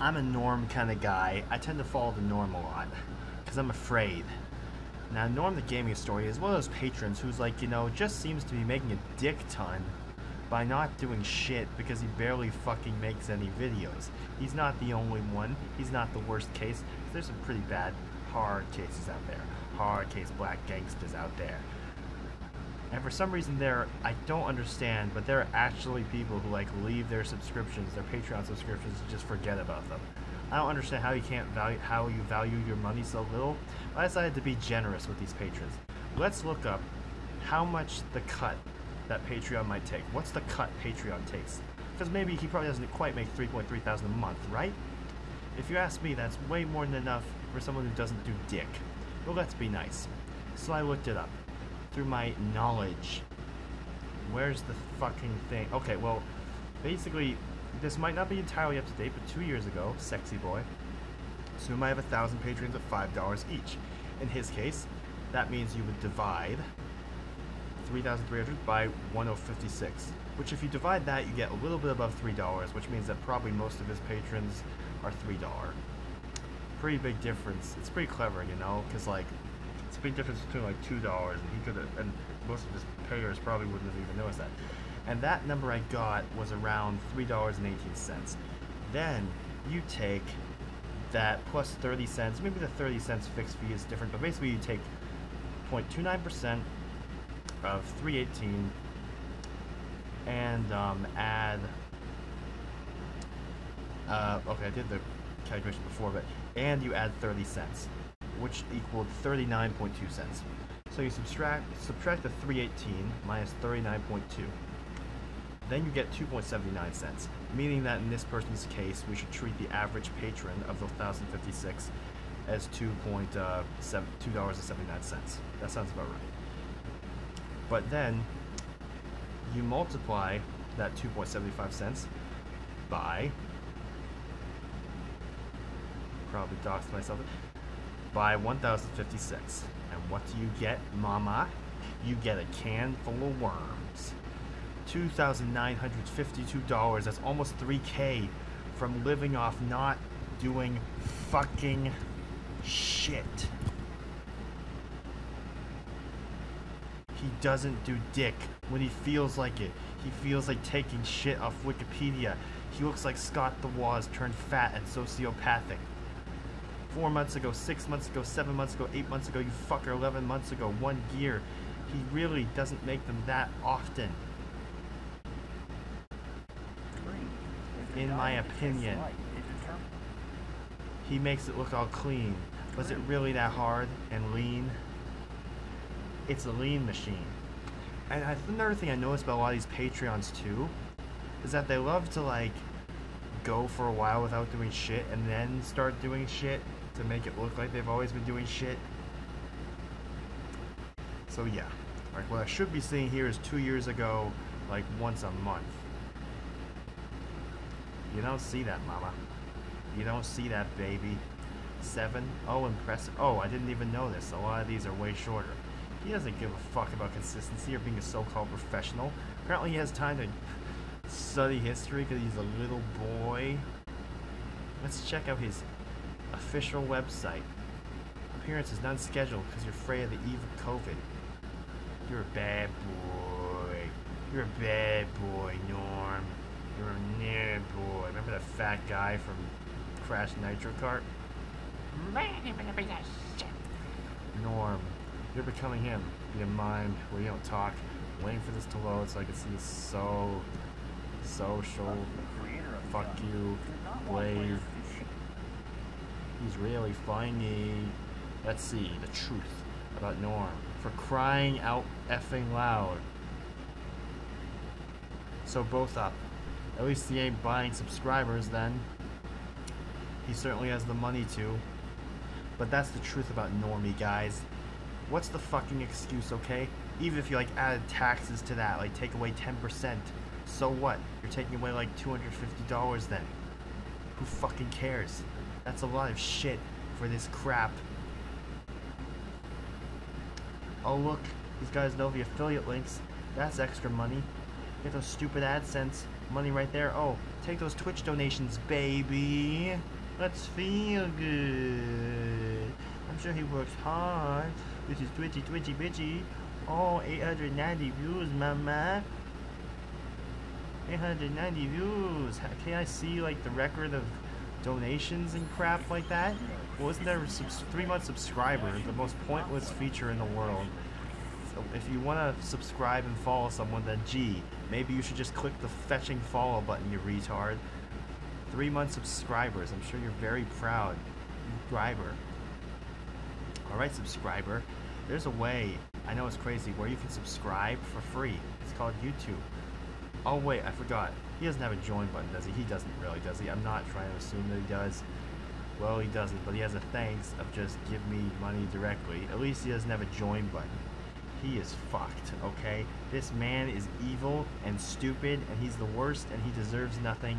I'm a norm kind of guy. I tend to follow the norm a lot because I'm afraid. Now, Norm the Gaming Historian is one of those patrons who's like, you know, just seems to be making a dick ton by not doing shit because he barely fucking makes any videos. He's not the only one. He's not the worst case. There's some pretty bad, hard cases out there. Hard case black gangsters out there. And for some reason there, I don't understand, but there are actually people who like leave their subscriptions, their Patreon subscriptions, and just forget about them. I don't understand how you can't value how you value your money so little. I decided to be generous with these patrons. Let's look up how much the cut that Patreon might take. What's the cut Patreon takes? Because maybe he probably doesn't quite make 3.3 thousand a month, right? If you ask me, that's way more than enough for someone who doesn't do dick. But let's be nice. So I looked it up through my knowledge. Where's the fucking thing? Okay, well, basically, this might not be entirely up to date, but two years ago, Sexy Boy, assume I have a thousand patrons at five dollars each. In his case, that means you would divide 3,300 by 1056, which if you divide that, you get a little bit above three dollars, which means that probably most of his patrons are three dollar. Pretty big difference. It's pretty clever, you know, because like it's a big difference between like two dollars, and he could have, and most of his payers probably wouldn't have even noticed that. And that number I got was around three dollars and eighteen cents. Then you take that plus 30 cents, maybe the 30 cents fixed fee is different, but basically you take 0.29% of 318 and um, add uh, okay I did the calculation before but and you add 30 cents which equaled 39.2 cents so you subtract subtract the 318 minus 39.2 then you get 2.79 cents, meaning that in this person's case, we should treat the average patron of the 1,056 as uh, $2.79. That sounds about right. But then you multiply that 2.75 cents by probably doxed myself by 1056 and what do you get mama you get a can full of worms $2,952. That's almost 3K from living off not doing fucking shit. He doesn't do dick when he feels like it. He feels like taking shit off Wikipedia. He looks like Scott the Woz turned fat and sociopathic. Four months ago, six months ago, seven months ago, eight months ago, you fucker, 11 months ago, one year. He really doesn't make them that often. in my opinion. He makes it look all clean. Was it really that hard and lean? It's a lean machine. And another thing I noticed about a lot of these Patreons too, is that they love to like go for a while without doing shit and then start doing shit to make it look like they've always been doing shit. So yeah, like what I should be seeing here is two years ago, like once a month. You don't see that, mama. You don't see that, baby. Seven? Oh, impressive. Oh, I didn't even know this. A lot of these are way shorter. He doesn't give a fuck about consistency or being a so-called professional. Apparently he has time to study history because he's a little boy. Let's check out his official website. Appearance is not scheduled because you're afraid of the eve of COVID. You're a bad boy. You're a bad boy, Norm. You're a nerd boy. Remember that fat guy from Crash Nitro Kart? Norm, you're becoming him. Be in mind where you don't talk. Waiting for this to load so I can see so social. Fuck you, Blaze. He's really funny. Let's see the truth about Norm for crying out effing loud. So both up. At least he ain't buying subscribers then. He certainly has the money to. But that's the truth about normie guys. What's the fucking excuse, okay? Even if you like added taxes to that, like take away 10%. So what? You're taking away like $250 then. Who fucking cares? That's a lot of shit for this crap. Oh look, these guys know the affiliate links. That's extra money. Get those stupid AdSense Money right there. Oh, take those Twitch donations, baby. Let's feel good. I'm sure he works hard with his twitchy, twitchy, bitchy. Oh, 890 views, mama. 890 views. Can I see like the record of donations and crap like that? Well, isn't there a subs- three month subscriber, the most pointless feature in the world? So if you want to subscribe and follow someone, then gee, maybe you should just click the fetching follow button, you retard. Three month subscribers. I'm sure you're very proud. Subscriber. Alright, subscriber. There's a way, I know it's crazy, where you can subscribe for free. It's called YouTube. Oh wait, I forgot. He doesn't have a join button, does he? He doesn't really, does he? I'm not trying to assume that he does. Well, he doesn't, but he has a thanks of just give me money directly. At least he doesn't have a join button. He is fucked, okay? This man is evil and stupid, and he's the worst, and he deserves nothing.